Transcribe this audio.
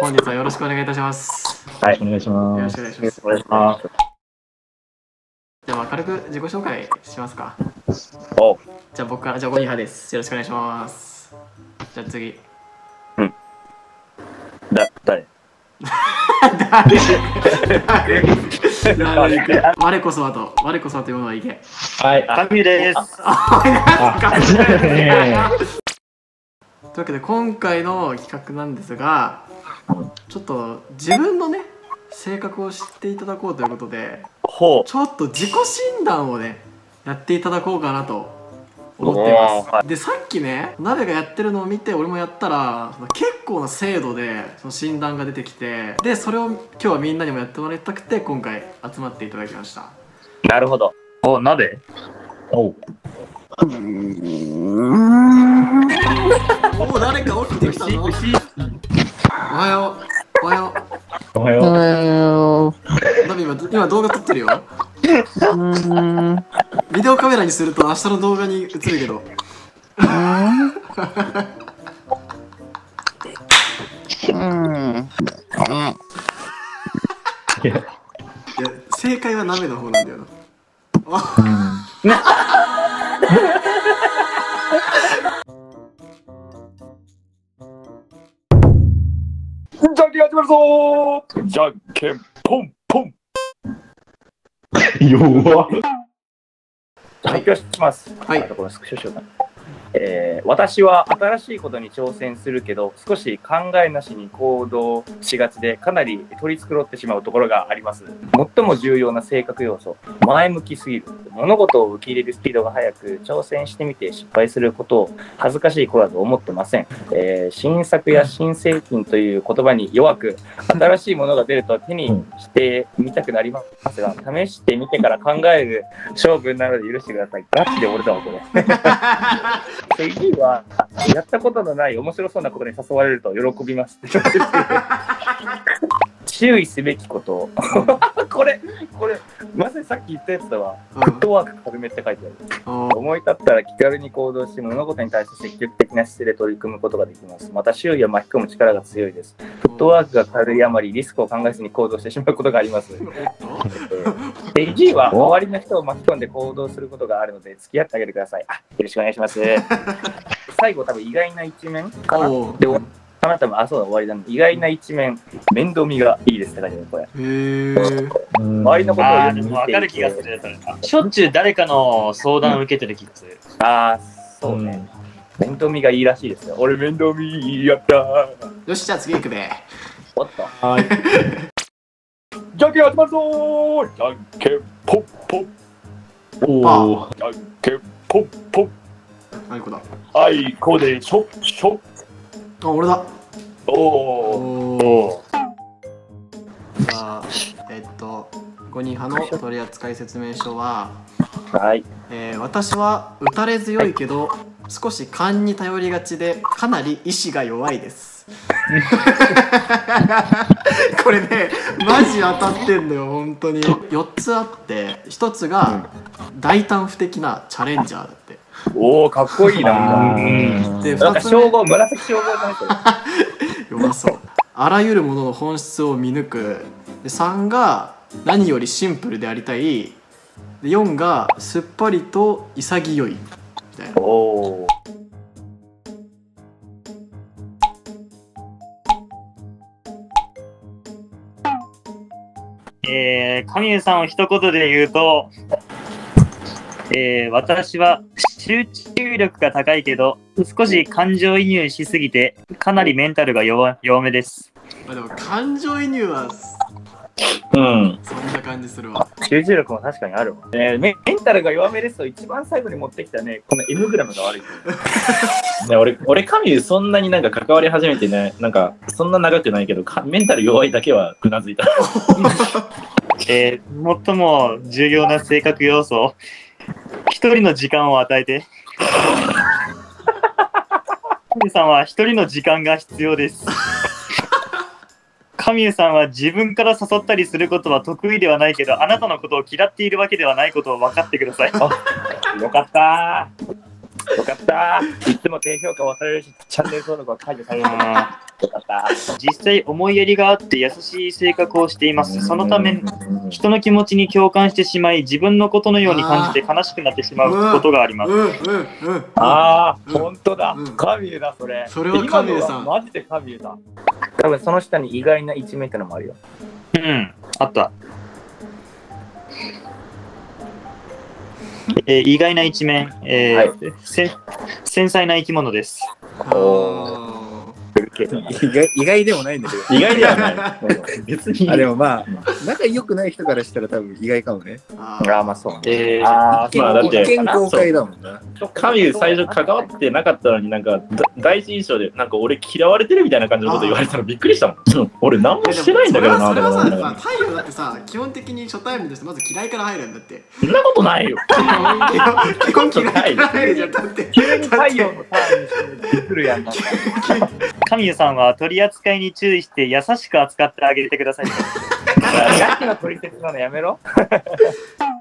本日はよろしくお願いいたします。はい。お願いしよろますしくお。願いします。お願いします。じゃあ、まあ軽く自己紹介しますか。おじゃあ、僕から、じゃあ、ゴニハです。よろしくお願いします。じゃあ、次。だ、誰？誰？誰？我こそはと、我こそはというものはいけ。はい。神です。というわけで今回の企画なんですがちょっと自分のね性格を知っていただこうということでほちょっと自己診断をねやっていただこうかなと思っておーはますでさっきね鍋がやってるのを見て俺もやったら結構な精度でその診断が出てきてでそれを今日はみんなにもやってもらいたくて今回集まっていただきました。う。なるほど。お、鍋？おう。おお誰か起きてきたぞおはよう。おはよおはよう。う。鍋今今動画撮ってるよ。ビデオカメラにすると明日の動画に映るけど。いやいや正解は鍋の方なんだよな。じゃん まるぞーじゃんけんポンポン弱っ。発表します。はいあとこれスクショしようかな。えー私は新しいことに挑戦するけど少し考えなしに行動しがちでかなり取り繕ってしまうところがあります。最も重要な性格要素前向きすぎる。物事を受け入れるスピードが速く挑戦してみて失敗することを恥ずかしい子だと思ってません、えー新作や新製品という言葉に弱く新しいものが出ると手にしてみたくなりますが試してみてから考える勝負なので許してください。ガチで俺だわこれ。次は、やったことのない面白そうなことに誘われると喜びます。注意すべきこと。これ、これ、まさにさっき言ったやつだわ。うんフットワーク軽めって書いてある。思い立ったら気軽に行動し、物事に対して積極的な姿勢で取り組むことができます。また周囲を巻き込む力が強いです。フットワークが軽いあまりリスクを考えずに行動してしまうことがあります。で1位は周りの人を巻き込んで行動することがあるので付き合ってあげてください。あよろしくお願いします。最後多分意外な一面かなで終わかな多分あそうだ終わりなんで意外な一面面倒見がいいですって書いてあるこれ。へえ周りのことをよく見て分かる気がする。それしょっちゅう誰かの相談を受けてる気がする。ああそうね、面倒見がいいらしいですよ。俺面倒見やったー。よしじゃあ次行くべおっと。はい。じゃんけん始まるぞーじゃんけんポンポンおお。じゃんけんポンポンあいこだ。はいこうでしょしょあ俺だ。おおおおじゃあえっと5人派の取扱説明書は、はい。えー私は打たれ強いけど少し勘に頼りがちでかなり意志が弱いです これねマジ当たってんだよ本当に。4つあって1つが大胆不敵なチャレンジャーだって。おおかっこいいな。でなんか2つ目。称号紫称号じゃない 弱そう。あらゆるものの本質を見抜く。で3が何よりシンプルでありたい。で4がすっぱりと潔い。みたいなえー、神谷さんを一言で言うと、えー、私は集中力が高いけど、少し感情移入しすぎて、かなりメンタルが弱弱めです。まあでも感情移入はうん。そんな感じするわ集中力も確かにあるわ、えーメメンタルが弱めですと一番最後に持ってきたねこの M グラムが悪い ね、俺、俺、神そんなになんか関わり始めてね、なんか、そんな長くないけど、かメンタル弱いだけはうなずいた。えー、最も重要な性格要素、一人の時間を与えて。神谷さんは一人の時間が必要です。神谷さんは自分から誘ったりすることは得意ではないけど、あなたのことを嫌っているわけではないことを分かってください。よかったよかった。いつも低評価渡れるし、チャンネル登録は解除される。よかった。実際思いやりがあって優しい性格をしています。そのため、人の気持ちに共感してしまい、自分のことのように感じて悲しくなってしまうことがあります。ああ、うん本当だうん。神湯だ、それ。それは神湯さんマジで神湯だ。多分その下に意外な一面ってのもあるよ。うん、あった。えー意外な一面、えーはいせ繊細な生き物です。あするけど。意外意外でもないんだけど。意外ではない。別に。あでもまあ、仲良くない人からしたら多分意外かもね。ーあああ、まあそうね。えーあ一まあだって見公開だもんな。神最初関わってなかったのになんかだ第一印象でなんか俺嫌われてるみたいな感じのこと言われたらびっくりしたもん。うん俺何もしてないんだけどなそれはさ太陽だってさ基本的に初対面としてまず嫌いから入るんだってそんなことないよ。基本嫌いから入るじゃんだって急に太陽のターンにしてくるやん。なんか神ーさんは取り扱いに注意して優しく扱ってあげてください。ガチの取説なのやめろ。